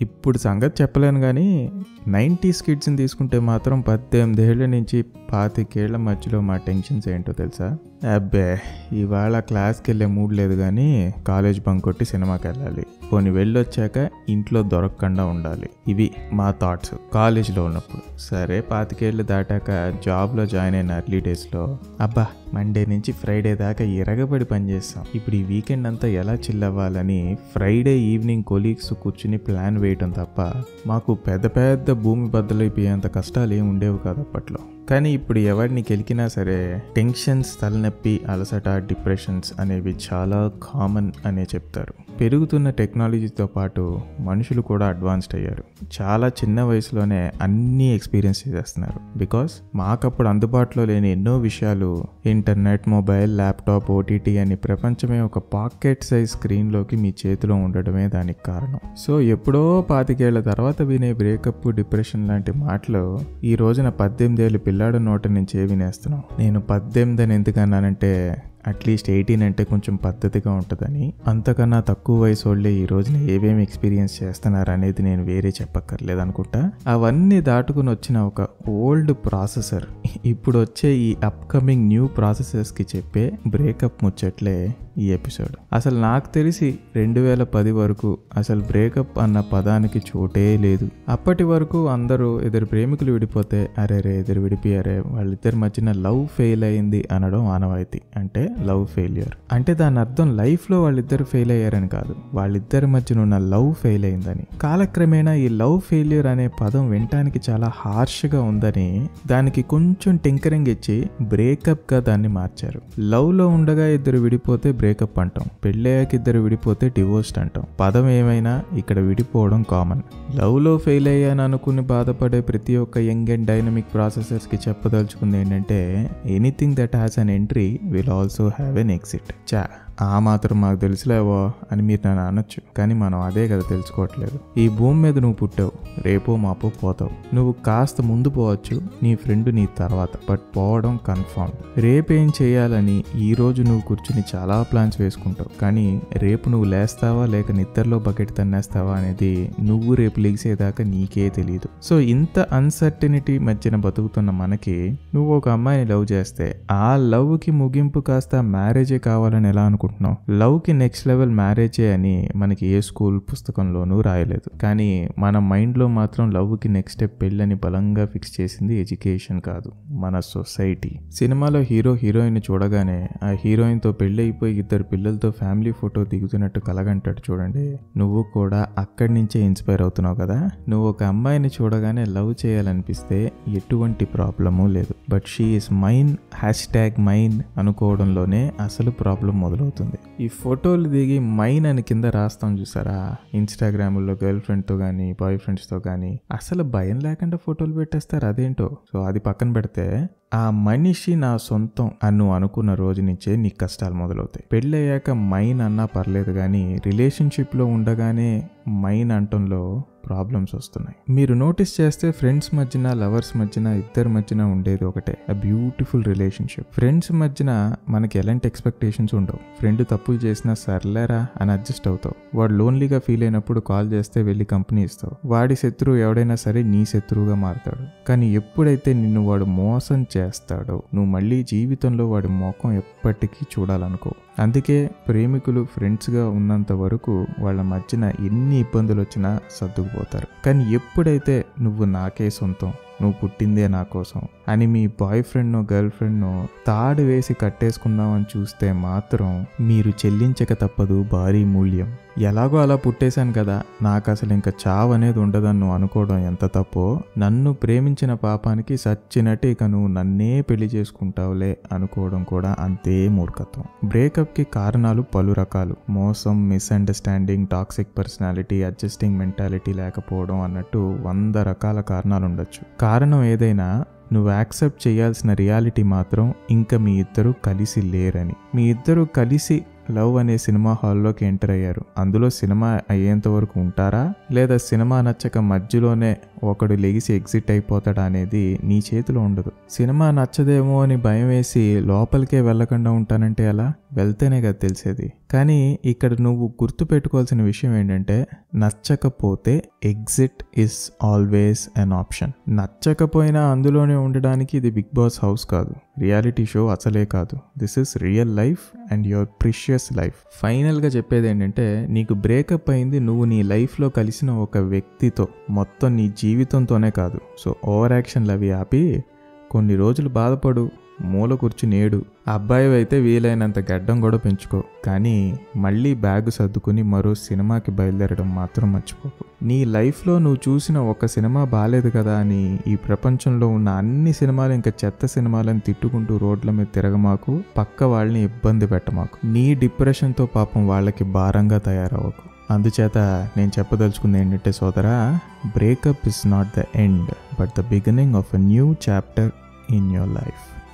ఇప్పుడు సంగతి చెప్పలేను కానీ నైంటీస్ కిడ్స్ని తీసుకుంటే మాత్రం పద్దెనిమిది ఏళ్ళ నుంచి పాతికేళ్ళ మధ్యలో మా టెన్షన్స్ ఏంటో తెలుసా? అబ్బే ఇవాళ క్లాస్కి వెళ్ళే మూడ్ లేదు కానీ కాలేజ్ బంక్ కొట్టి సినిమాకి వెళ్ళాలి పోనీ వెళ్ళొచ్చాక ఇంట్లో దొరకకుండా ఉండాలి. ఇవి మా థాట్స్. కాలేజ్లో ఉన్నప్పుడు. సరే పాతికేళ్ళు దాటాక జాబ్లో జాయిన్ అయిన ఎర్లీ డేస్లో అబ్బా మండే నుంచి ఫ్రైడే దాకా ఎరగబడి పనిచేస్తాం ఇప్పుడు ఈ వీకెండ్ అంతా ఎలా చిల్లవ్వాలని ఫ్రైడే ఈవినింగ్ కొలీగ్స్ కూర్చుని ప్లాన్ వేయటం తప్ప మాకు పెద్ద పెద్ద భూమి బద్దలైపోయేంత కష్టాలు ఏమి ఉండేవి కాదు అప్పట్లో. కానీ ఇప్పుడు ఎవరిని గెలికినా సరే టెన్షన్స్ తలనొప్పి అలసట డిప్రెషన్స్ అనేవి చాలా కామన్ అనే చెప్తారు. పెరుగుతున్న టెక్నాలజీతో పాటు మనుషులు కూడా అడ్వాన్స్డ్ అయ్యారు. చాలా చిన్న వయసులోనే అన్నీ ఎక్స్పీరియన్స్ చేసేస్తున్నారు. బికాస్ మాకప్పుడు అందుబాటులో లేని ఎన్నో విషయాలు ఇంటర్నెట్ మొబైల్ ల్యాప్టాప్ ఓటీటీ అని ప్రపంచమే ఒక పాకెట్ సైజ్ స్క్రీన్లోకి మీ చేతిలో ఉండడమే దానికి కారణం. సో ఎప్పుడో పాతికేళ్ళ తర్వాత వినే బ్రేకప్ డిప్రెషన్ లాంటి మాటలు ఈ రోజున పద్దెనిమిదేళ్ళు పిల్లాడు నోటి నుంచే వినేస్తున్నాం నేను పద్దెనిమిది అని ఎందుకన్నానంటే అట్లీస్ట్ ఎయిటీన్ అంటే కొంచెం పద్ధతిగా ఉంటుందని. అంతకన్నా తక్కువ వయసు వాళ్ళే ఈ రోజున ఏమేమి ఎక్స్పీరియన్స్ చేస్తున్నారు అనేది నేను వేరే చెప్పక్కర్లేదు అనుకుంటా. అవన్నీ దాటుకుని వచ్చిన ఒక ఓల్డ్ ప్రాసెసర్. ఇప్పుడు వచ్చే ఈ అప్కమింగ్ న్యూ ప్రాసెసర్స్కి చెప్పే బ్రేకప్ ముచ్చట్లే. ఈ ఎపిసోడ్. అసలు నాకు తెలిసి రెండు వేల పది వరకు అసలు బ్రేకప్ అన్న పదానికి చోటే లేదు. అప్పటి వరకు అందరూ ఇద్దరు ప్రేమికులు విడిపోతే అరే రే ఇద్దరు విడిపోయారే వాళ్ళిద్దరి మధ్యన లవ్ ఫెయిల్ అయింది అనడం ఆనవాయితీ. అంటే లవ్ ఫెయిల్యూర్. అంటే దాని అర్థం లైఫ్లో వాళ్ళిద్దరు ఫెయిల్ అయ్యారని కాదు. వాళ్ళిద్దరి మధ్యన ఉన్న లవ్ ఫెయిల్ అయిందని. కాలక్రమేణా ఈ లవ్ ఫెయిల్యూర్ అనే పదం వినటానికి చాలా హార్ష్గా ఉందని దానికి కొంచెం టింకరింగ్ ఇచ్చి బ్రేకప్గా దాన్ని మార్చారు. లవ్లో ఉండగా ఇద్దరు విడిపోతే బ్రేకప్ అంటాం. పెళ్ళయ్యాక ఇద్దరు విడిపోతే డివోర్స్డ్ అంటాం. పదం ఏమైనా ఇక్కడ విడిపోవడం కామన్. లవ్లో ఫెయిల్ అయ్యాను అనుకుని బాధపడే ప్రతి ఒక్క యంగ్ అండ్ డైనమిక్ ప్రాసెసర్స్కి చెప్పదలుచుకుంది ఏంటంటే anything that has an entry will also have an exit. చా ఆ మాత్రం మాకు తెలుసులేవో అని మీరు నన్ను అనొచ్చు. కానీ మనం అదే కదా తెలుసుకోవట్లేదు. ఈ భూమి మీద నువ్వు పుట్టావు. రేపో మాపో పోతావు. నువ్వు కాస్త ముందు పోవచ్చు నీ ఫ్రెండ్ నీ తర్వాత. బట్ పోవడం కన్ఫర్మ్ రేపేం చేయాలని ఈ రోజు నువ్వు కూర్చుని చాలా ప్లాన్స్ వేసుకుంటావు. కానీ రేపు నువ్వు లేస్తావా? లేక నిద్రలో బకెట్ తన్నేస్తావా అనేది నువ్వు రేపు లేచేదాకా నీకే తెలియదు సో ఇంత అన్సర్టనిటీ మధ్యన బతుకుతున్న మనకి నువ్వు ఒక అమ్మాయిని లవ్ చేస్తే ఆ లవ్కి ముగింపు కాస్త మ్యారేజే కావాలని ఎలా అనుకుంటున్నావు లవ్కి నెక్స్ట్ లెవెల్ మ్యారేజే అని మనకి ఏ స్కూల్ పుస్తకంలోనూ రాయలేదు. కానీ మన మైండ్లో మాత్రం లవ్కి నెక్స్ట్ స్టెప్ పెళ్ళని బలంగా ఫిక్స్ చేసింది ఎడ్యుకేషన్ కాదు మన సొసైటీ సినిమాలో హీరో హీరోయిన్ చూడగానే ఆ హీరోయిన్తో పెళ్ళైపోయి ఇద్దరు పిల్లలతో ఫ్యామిలీ ఫోటో దిగుతున్నట్టు కలగంటాడు చూడండి. నువ్వు కూడా అక్కడి నుంచే ఇన్స్పైర్ అవుతున్నావు కదా? నువ్వు ఒక అమ్మాయిని చూడగానే లవ్ చేయాలనిపిస్తే ఎటువంటి ప్రాబ్లము లేదు. But she is mine hashtag mine అనుకోవడంలోనే అసలు ప్రాబ్లం మొదలవుతుంది. ఈ ఫోటోలు దిగి మైన్ అని కింద రాస్తాం చూసారా? ఇన్స్టాగ్రామ్లో గర్ల్ ఫ్రెండ్తో కానీ బాయ్ ఫ్రెండ్స్తో కానీ అసలు భయం లేకుండా ఫోటోలు పెట్టేస్తారు అదేంటో? సో అది పక్కన పెడితే ఆ మనిషి నా సొంతం అని నువ్వు అనుకున్న రోజు నుంచే నీ కష్టాలు మొదలవుతాయి. పెళ్ళయ్యాక మైన్ అన్నా పర్లేదు కానీ రిలేషన్షిప్లో ఉండగానే మైన్ అంటంలో ప్రాబ్లమ్స్ వస్తున్నాయి. మీరు నోటీస్ చేస్తే ఫ్రెండ్స్ మధ్యన లవర్స్ మధ్యన ఇద్దరి మధ్యన ఉండేది ఒకటే ఆ బ్యూటిఫుల్ రిలేషన్షిప్ ఫ్రెండ్స్ మధ్యన మనకి ఎలాంటి ఎక్స్పెక్టేషన్స్ ఉండవు. ఫ్రెండ్ తప్పులు చేసినా సర్లేరా అని అడ్జస్ట్ అవుతావు. వాడు లోన్లీగా ఫీల్ అయినప్పుడు కాల్ చేస్తే వెళ్ళి కంపెనీ ఇస్తావు. వాడి శత్రువు ఎవడైనా సరే నీ శత్రువుగా మారుతాడు. కానీ ఎప్పుడైతే నిన్ను వాడు మోసం చేస్తాడో నువ్వు మళ్ళీ జీవితంలో వాడి ముఖం ఎప్పటికీ చూడాలనుకో అందుకే ప్రేమికులు ఫ్రెండ్స్గా ఉన్నంత వరకు వాళ్ళ మధ్యన ఎన్ని ఇబ్బందులు వచ్చినా సర్దుకుపోతారు. కానీ ఎప్పుడైతే నువ్వు నాకే సొంతం నువ్వు పుట్టిందే నా కోసం అని మీ బాయ్ ఫ్రెండ్ను గర్ల్ ఫ్రెండ్ను తాడు వేసి కట్టేసుకుందామని చూస్తే మాత్రం మీరు చెల్లించక తప్పదు భారీ మూల్యం. ఎలాగో అలా పుట్టేశాను కదా నాకు అసలు ఇంకా చావు అనేది ఉండదని నువ్వు అనుకోవడం ఎంత తప్పో నన్ను ప్రేమించిన పాపానికి సచ్చినట్టు ఇక నువ్వు నన్నే పెళ్ళి చేసుకుంటావులే అనుకోవడం కూడా అంతే మూర్ఖత్వం. బ్రేకప్కి కారణాలు పలు రకాలు. మోసం misunderstanding toxic personality adjusting mentality లేకపోవడం అన్నట్టు వంద రకాల కారణాలు ఉండొచ్చు కారణం ఏదైనా నువ్వు యాక్సెప్ట్ చేయాల్సిన రియాలిటీ మాత్రం ఇంకా మీ ఇద్దరు కలిసి లేరని. మీ ఇద్దరు కలిసి లవ్ అనే సినిమా హాల్లోకి ఎంటర్ అయ్యారు. అందులో సినిమా అయ్యేంత వరకు ఉంటారా? లేదా సినిమా నచ్చక మధ్యలోనే ఒకడు లెగిసి ఎగ్జిట్ అయిపోతాడా అనేది నీ చేతిలో ఉండదు. సినిమా నచ్చదేమో అని భయం వేసి లోపలికే వెళ్ళకుండా ఉంటానంటే ఎలా? వెళ్తేనే కదా తెలిసేది. కానీ ఇక్కడ నువ్వు గుర్తు పెట్టుకోవాల్సిన విషయం ఏంటంటే నచ్చకపోతే exit is always an option. నచ్చకపోయినా అందులోనే ఉండడానికి ఇది బిగ్ బాస్ హౌస్ కాదు. రియాలిటీ షో అసలే కాదు. This is real life and your precious life. ఫైనల్గా చెప్పేది ఏంటంటే నీకు బ్రేకప్ అయింది నువ్వు నీ లైఫ్లో కలిసిన ఒక వ్యక్తితో మొత్తం నీ జీవితంతోనే కాదు. సో ఓవర్ యాక్షన్లు అవి ఆపి కొన్ని రోజులు బాధపడు. మూల కూర్చునేడు అబ్బాయివైతే అబ్బాయి అయితే వీలైనంత గడ్డం కూడా పెంచుకో కానీ మళ్ళీ బ్యాగ్ సర్దుకుని మరో సినిమాకి బయలుదేరడం మాత్రం మర్చిపోకు. నీ లైఫ్లో నువ్వు చూసిన ఒక సినిమా బాగాలేదు కదా అని ఈ ప్రపంచంలో ఉన్న అన్ని సినిమాలు ఇంకా చెత్త సినిమాలను తిట్టుకుంటూ రోడ్ల మీద తిరగమాకు పక్క వాళ్ళని ఇబ్బంది పెట్టమాకు. నీ డిప్రెషన్తో పాపం వాళ్ళకి భారంగా తయారవ్వకు. అందుచేత నేను చెప్పదలుచుకుంది ఏంటంటే సోదరా breakup is not the end but the beginning of a new chapter in your life.